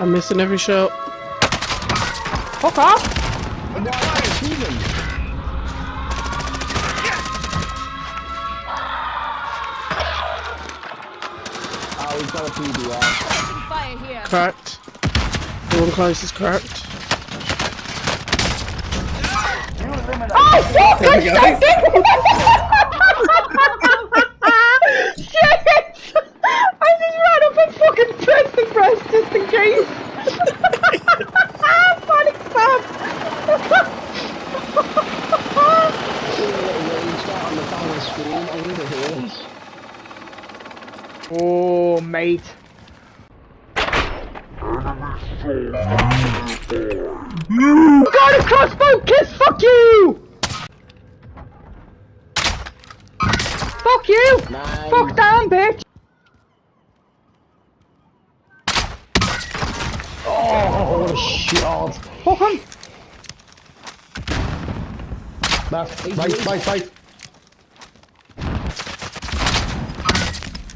I'm missing every shot. Fuck off! Oh, he's got a PBR. Taking fire here. Cracked. The one closest cracked. Oh fuck! There I we go. stabbed it! Shit! I just ran up and fucking pressed the press just in case. Panic here. oh, mate. Got a crossbow kiss! Fuck you! Fuck you! Nice. Fuck down, bitch! Oh, shit. Fuck him! Left, right, right, right.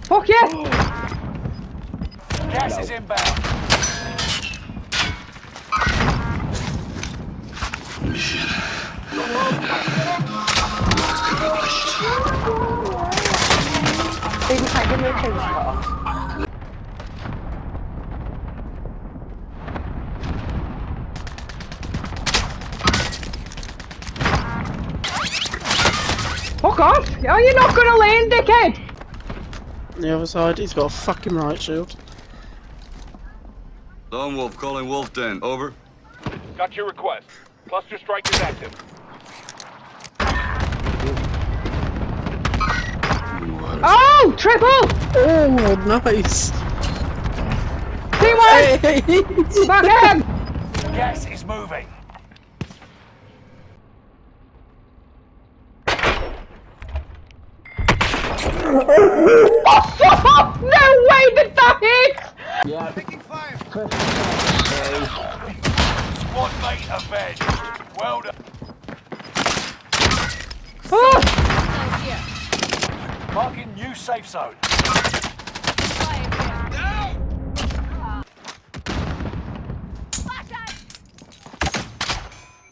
Fuck yeah! Gas is inbound. Baby, can I give me a change Fuck off! Are you not gonna land, dickhead? The other side, he's got a fucking riot shield. Lone Wolf calling Wolf Den. Over. Got your request. Cluster strike is active. Oh! Triple! Oh, nice. Teamwork! Hey. Back in! Gas is moving. No way did that hit! Yeah. Squad mate avenged. Well done. Ah! Oh! Now. Marking new safe zone. Fire here.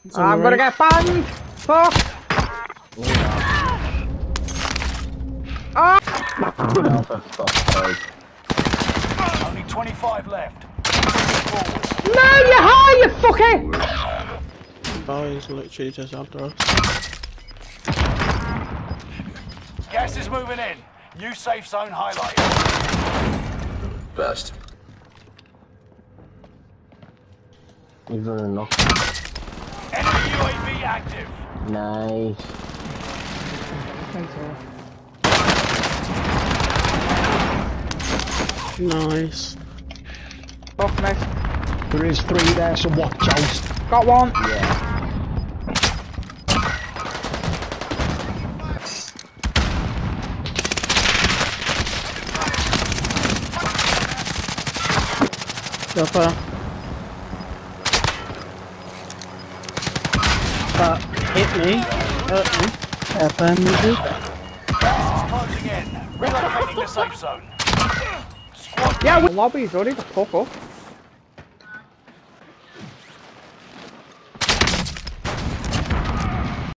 It's on I'm the gonna get banned! Fuck! Oh! Only 25 left. No, you're high, you fucker! Oh, he's literally just after us. Gas is moving in. New safe zone highlighted. Best. He's gonna knock. Enemy UAV active. Nice. Nice. Fuck me. There is three there, so watch out. Got one. Yeah. Upper. That hit me. Hurt me. Upper maybe. Gas closing in. Relocating the safe zone. Yeah, well, lobby's already the fuck up.